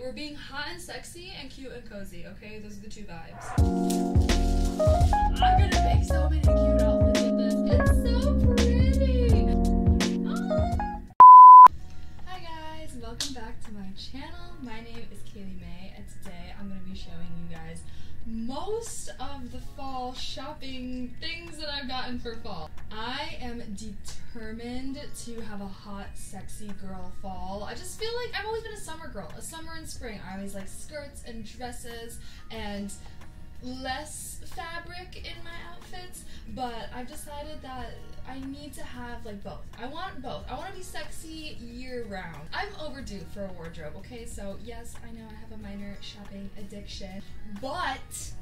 We're being hot and sexy and cute and cozy, okay? Those are the two vibes. I'm gonna make so many cute outfits with this. It's so pretty! Ah. Hi guys, welcome back to my channel. My name is Kailey Mae and today I'm gonna be showing you guys most of the fall shopping things that I've gotten for fall. I am determined to have a hot, sexy girl fall. I just feel like I've always been a summer girl, a summer and spring. I always like skirts and dresses and less fabric in my outfits, but I've decided that I need to have like both. I want both. I want to be sexy year round. I'm overdue for a wardrobe, okay? So, yes, I know I have a minor shopping addiction, but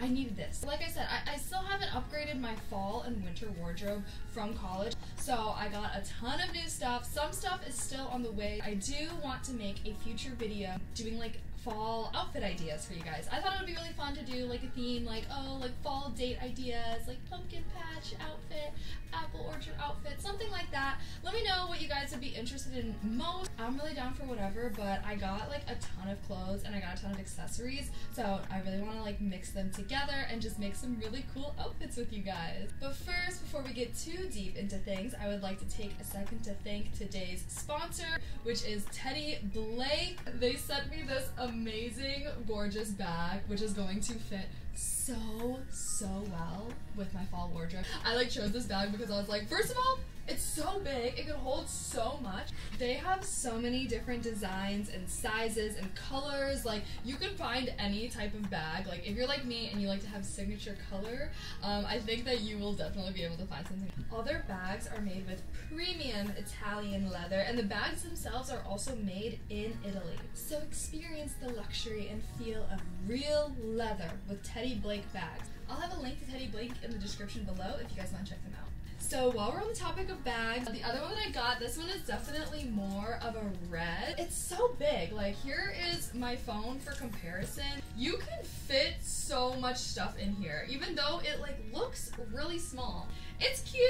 I needed this. Like I said, I, I, still haven't upgraded my fall and winter wardrobe from college, so I got a ton of new stuff. Some stuff is still on the way. I do want to make a future video doing like fall outfit ideas for you guys. I thought it would be really fun to do like a theme like, oh, like fall date ideas, like pumpkin patch outfit, apple orchard outfit, something like that. Let me know what you guys would be interested in most. I'm really down for whatever, but I got like a ton of clothes and I got a ton of accessories, so I really want to like mix them together and just make some really cool outfits with you guys. But first, before we get too deep into things, I would like to take a second to thank today's sponsor, which is Teddy Blake. They sent me this amazing amazing, gorgeous bag, which is going to fit so, so well with my fall wardrobe. I like chose this bag because I was like, first of all, it's so big, it can hold so much. They have so many different designs and sizes and colors. Like, you can find any type of bag. Like, if you're like me and you like to have signature color, um, I think that you will definitely be able to find something. All their bags are made with premium Italian leather, and the bags themselves are also made in Italy. So experience the luxury and feel of real leather with Teddy Blake bags. I'll have a link to Teddy Blake in the description below if you guys want to check them out. So while we're on the topic of bags, the other one that I got, this one is definitely more of a red. It's so big. Like here is my phone for comparison. You can fit so much stuff in here, even though it like looks really small. It's cute.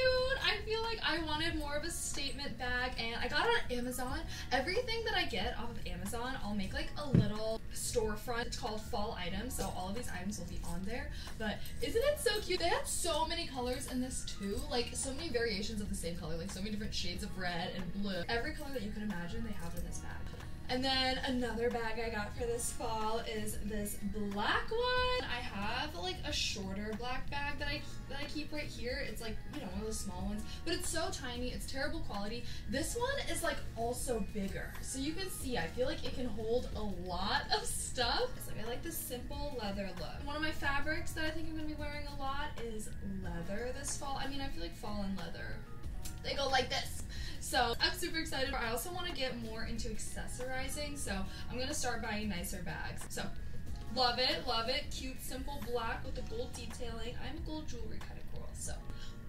I feel like I wanted more of a statement bag and I got it on Amazon. Everything that I get off of Amazon, I'll make like a little storefront. It's called Fall Items, so all of these items will be on there. But isn't it so cute? They had so many colors in this too. Like so many variations of the same color, like so many different shades of red and blue. Every color that you can imagine, they have in this bag. And then another bag I got for this fall is this black one. I have like a shorter black bag that I that I keep right here. It's like, you know, one of those small ones, but it's so tiny. It's terrible quality. This one is like also bigger. So you can see, I feel like it can hold a lot of stuff. It's like I like the simple leather look. One of my fabrics that I think I'm gonna be wearing a lot is leather this fall. I mean, I feel like fall and leather, they go like this. So I'm super excited. I also want to get more into accessorizing, so I'm gonna start buying nicer bags. So love it, love it. Cute, simple black with the gold detailing. I'm a gold jewelry kind of girl, so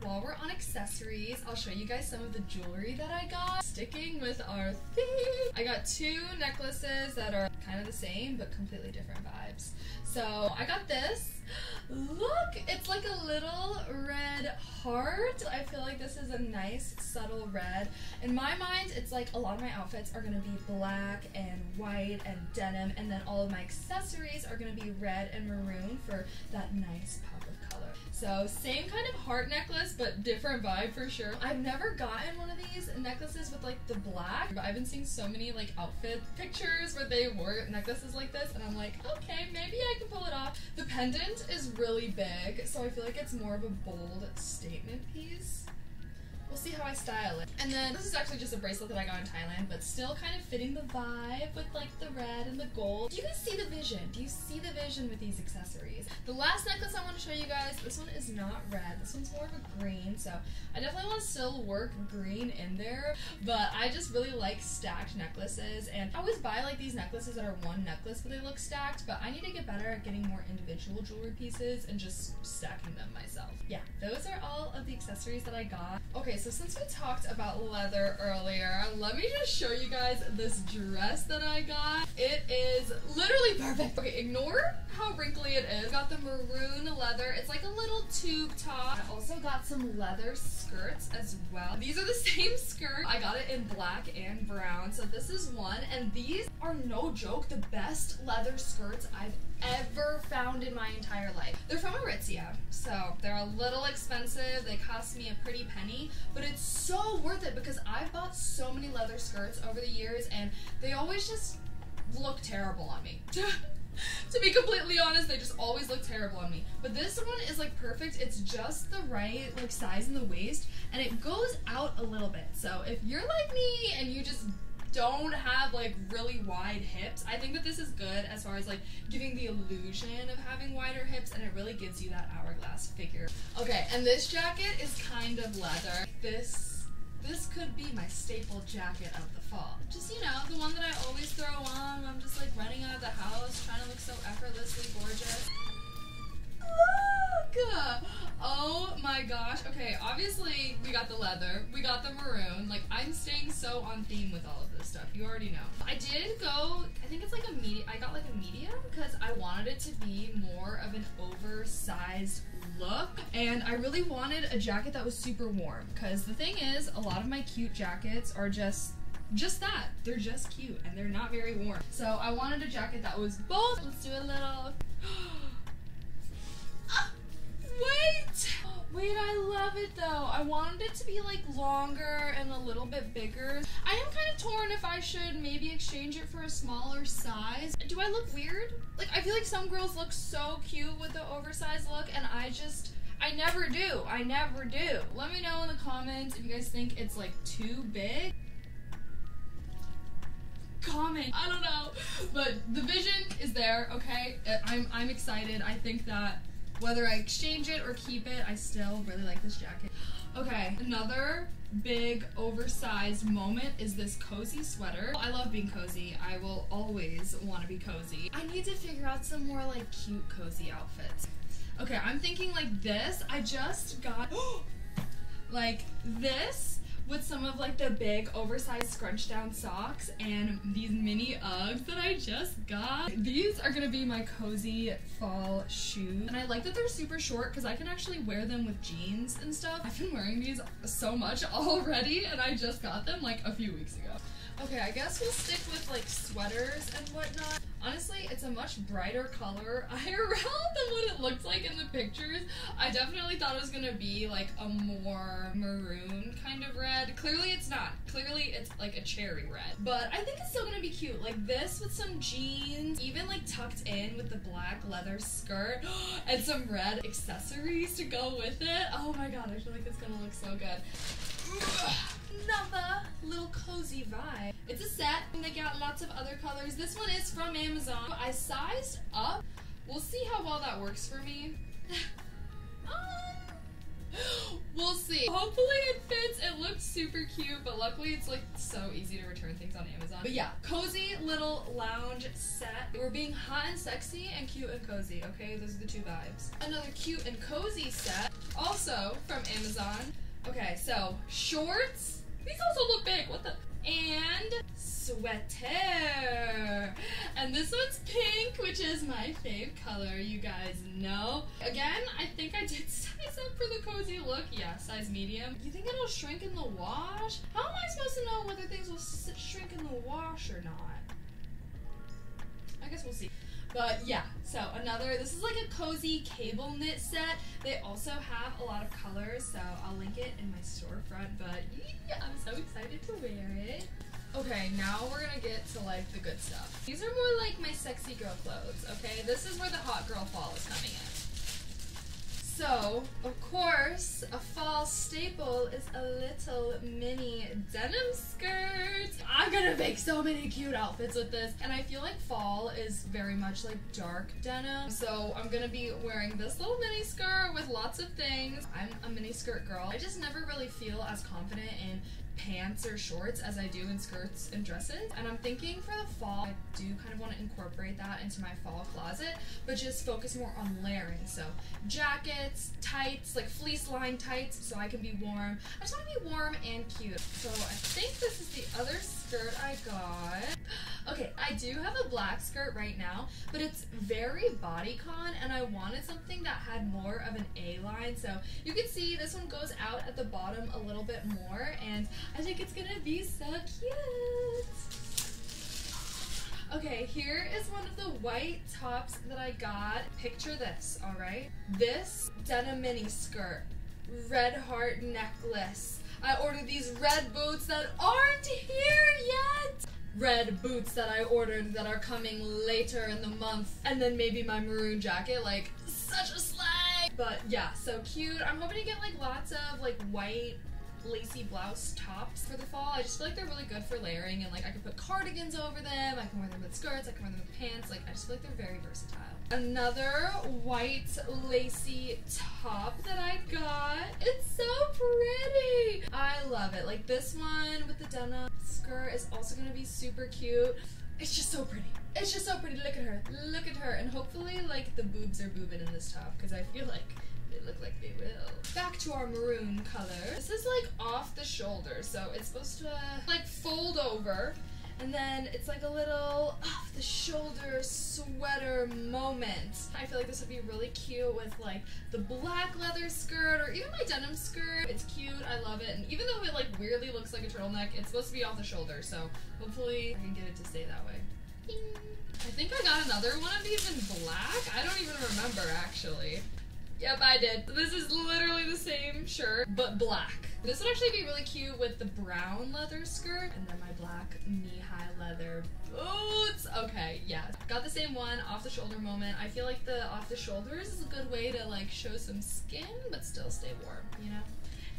while we're on accessories, I'll show you guys some of the jewelry that I got. Sticking with our theme, I got two necklaces that are kind of the same but completely different vibes. So I got this. Look, it's like a little red heart. I feel like this is a nice subtle red. In my mind, it's like a lot of my outfits are gonna be black and white and denim, and then all of my accessories are gonna be red and maroon for that nice pop. So same kind of heart necklace, but different vibe for sure. I've never gotten one of these necklaces with like the black, but I've been seeing so many like outfit pictures where they wore necklaces like this, and I'm like, okay, maybe I can pull it off. The pendant is really big, so I feel like it's more of a bold statement piece. We'll see how I style it. And then this is actually just a bracelet that I got in Thailand, but still kind of fitting the vibe with like the red and the gold. Do you guys see the vision? Do you see the vision with these accessories? The last necklace I want to show you guys, this one is not red. This one's more of a green, so I definitely want to still work green in there, but I just really like stacked necklaces, and I always buy like these necklaces that are one necklace, but they look stacked, but I need to get better at getting more individual jewelry pieces and just stacking them myself. Yeah, those are all of the accessories that I got. Okay, so so since we talked about leather earlier, let me just show you guys this dress that I got. It is is literally perfect. Okay, ignore how wrinkly it is. Got the maroon leather. It's like a little tube top. I also got some leather skirts as well. These are the same skirt. I got it in black and brown. So this is one. And these are no joke the best leather skirts I've ever found in my entire life. They're from Aritzia, so they're a little expensive. They cost me a pretty penny, but it's so worth it because I've bought so many leather skirts over the years and they always just look terrible on me. to be completely honest, they just always look terrible on me. But this one is like perfect. It's just the right like size in the waist and it goes out a little bit. So if you're like me and you just don't have like really wide hips. I think that this is good as far as like giving the illusion of having wider hips and it really gives you that hourglass figure. Okay, and this jacket is kind of leather. This this could be my staple jacket of the fall. Just, you know, the one that I always throw on when I'm just like running out of the house trying to look so effortlessly gorgeous. Look! Oh my gosh. Okay, obviously we got the leather, we got the maroon. Like I'm staying so on theme with all of this stuff. You already know. I did go, I think it's like a medium, I got like a medium because I wanted it to be more of an oversized look. And I really wanted a jacket that was super warm because the thing is, a lot of my cute jackets are just just that. They're just cute and they're not very warm. So I wanted a jacket that was both. Let's do a little love it though. I wanted it to be like longer and a little bit bigger. I am kind of torn if I should maybe exchange it for a smaller size. Do I look weird? Like, I feel like some girls look so cute with the oversized look and I just, I never do. I never do. Let me know in the comments if you guys think it's like too big comment. I don't know. But the vision is there, okay? I'm, I'm excited. I think that whether I exchange it or keep it, I still really like this jacket. Okay, another big oversized moment is this cozy sweater. I love being cozy. I will always want to be cozy. I need to figure out some more like cute cozy outfits. Okay, I'm thinking like this. I just got like this with some of like the big oversized scrunch down socks and these mini Uggs that I just got. These are gonna be my cozy fall shoes. And I like that they're super short because I can actually wear them with jeans and stuff. I've been wearing these so much already and I just got them like a few weeks ago. Okay, I guess we'll stick with like sweaters and whatnot. Honestly, it's a much brighter color IRL than what it looks like in the pictures. I definitely thought it was gonna be like a more maroon kind of red. Clearly it's not. Clearly it's like a cherry red. But I think it's still gonna be cute. Like this with some jeans, even like tucked in with the black leather skirt and some red accessories to go with it. Oh my god, I feel like it's gonna look so good another little cozy vibe. It's a set, and they got lots of other colors. This one is from Amazon. I sized up. We'll see how well that works for me. um, we'll see. Hopefully it fits. It looks super cute, but luckily it's like so easy to return things on Amazon. But yeah, cozy little lounge set. We're being hot and sexy and cute and cozy, okay? Those are the two vibes. Another cute and cozy set, also from Amazon. Okay, so shorts these also look big. What the? And sweater. And this one's pink, which is my fave color, you guys know. Again, I think I did size up for the cozy look. Yeah, size medium. You think it'll shrink in the wash? How am I supposed to know whether things will shrink in the wash or not? I guess we'll see. But yeah, so another, this is like a cozy cable knit set. They also have a lot of colors, so I'll link it in my storefront, but yeah, I'm so excited to wear it. Okay, now we're gonna get to like the good stuff. These are more like my sexy girl clothes, okay? This is where the hot girl fall is coming in. So, of course, a fall staple is a little mini denim skirt. I'm gonna make so many cute outfits with this. And I feel like fall is very much like dark denim. So I'm gonna be wearing this little mini skirt with lots of things. I'm a mini skirt girl. I just never really feel as confident in pants or shorts as I do in skirts and dresses. And I'm thinking for the fall, I do kind of want to incorporate that into my fall closet, but just focus more on layering. So jackets, tights, like fleece lined tights so I can be warm. I just want to be warm and cute. So I think this is the other skirt I got. Okay, I do have a black skirt right now, but it's very bodycon and I wanted something that had more of an A-line. So you can see this one goes out at the bottom a little bit more and I think it's gonna be so cute. Okay, here is one of the white tops that I got. Picture this, alright? This denim mini skirt, red heart necklace. I ordered these red boots that aren't here yet. Red boots that I ordered that are coming later in the month. And then maybe my maroon jacket, like such a slag. But yeah, so cute. I'm hoping to get like lots of like white lacy blouse tops for the fall. I just feel like they're really good for layering and like I can put cardigans over them, I can wear them with skirts, I can wear them with pants, like I just feel like they're very versatile. Another white lacy top that I got. It's so pretty! I love it. Like this one with the denim skirt is also gonna be super cute. It's just so pretty. It's just so pretty. Look at her. Look at her. And hopefully like the boobs are boobing in this top because I feel like they look like they will. Back to our maroon color. This is like off the shoulder, so it's supposed to like fold over. And then it's like a little off the shoulder sweater moment. I feel like this would be really cute with like the black leather skirt or even my denim skirt. It's cute, I love it. And even though it like weirdly looks like a turtleneck, it's supposed to be off the shoulder. So hopefully I can get it to stay that way. Ding. I think I got another one of these in black. I don't even remember actually. Yep, I did. This is literally the same shirt, but black. This would actually be really cute with the brown leather skirt and then my black knee-high leather boots. Okay, yeah. Got the same one, off the shoulder moment. I feel like the off the shoulders is a good way to like show some skin, but still stay warm, you know?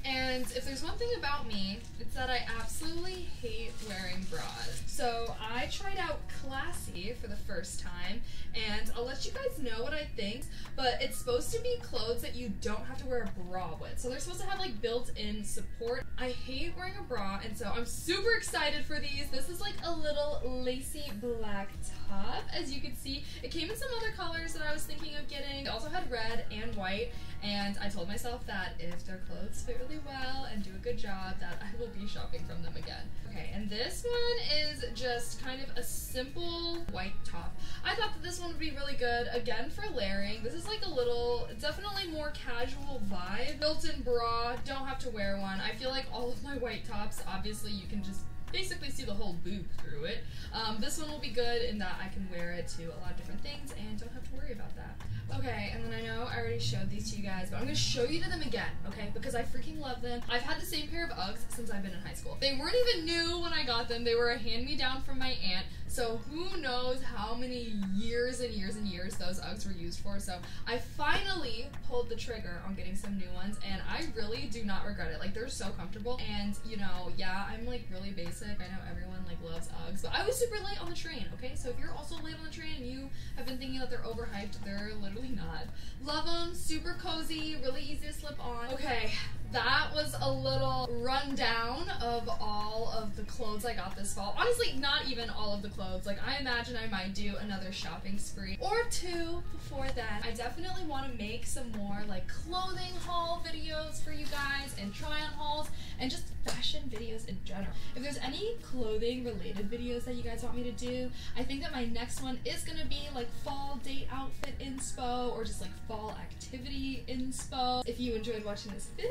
And if there's one thing about me, it's that I absolutely hate wearing bras. So I tried out Klassy for the first time, and I'll let you guys know what I think, but it's supposed to be clothes that you don't have to wear a bra with. So they're supposed to have like built-in support. I hate wearing a bra, and so I'm super excited for these. This is like a little lacy black top, as you can see. It came in some other colors that I was thinking of getting. It also had red and white, and I told myself that if their clothes fit really well and do a good job, that I will be shopping from them again. Okay, and this one is just kind of a simple white top. I thought that this one would be really good, again, for layering. This is like a little, definitely more casual vibe. Built-in bra, don't have to wear one. I feel like all of my white tops, obviously you can just basically see the whole boob through it. Um, this one will be good in that I can wear it to a lot of different things and don't have to worry about that. Okay, and then I know I already showed these to you guys, but I'm gonna show you to them again, okay? Because I freaking love them. I've had the same pair of Uggs since I've been in high school. They weren't even new when I got them. They were a hand-me-down from my aunt, so who knows how many years and years and years those Uggs were used for. So I finally pulled the trigger on getting some new ones, and I really do not regret it. Like, they're so comfortable, and, you know, yeah, I'm, like, really basic. I know everyone, like, loves Uggs, but I was super late on the train, okay? So if you're also late on the train and you have been thinking that they're overhyped, they're literally not. Love them, super cozy, really easy to slip on. Okay, that was a little rundown of all of the clothes I got this fall. Honestly, not even all of the clothes. Like, I imagine I might do another shopping spree or two before that. I definitely want to make some more, like, clothing haul videos for you guys and try-on hauls and just fashion videos in general. If there's any clothing related videos that you guys want me to do, I think that my next one is going to be, like, fall date outfit inspo or just, like, fall activity inspo. If you enjoyed watching this video,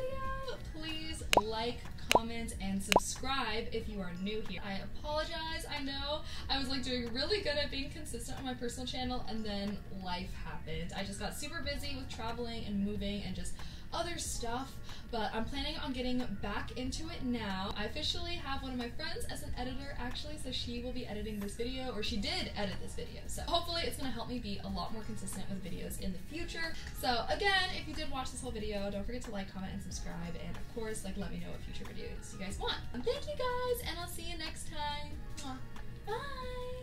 please like, comment, and subscribe if you are new here. I apologize, I know I was like doing really good at being consistent on my personal channel and then life happened. I just got super busy with traveling and moving and just other stuff, but I'm planning on getting back into it now. I officially have one of my friends as an editor actually, so she will be editing this video, or she did edit this video. So hopefully it's gonna help me be a lot more consistent with videos in the future. So again, if you did watch this whole video, don't forget to like, comment, and subscribe, and of course, like let me know what future videos you guys want. Thank you guys, and I'll see you next time. Bye!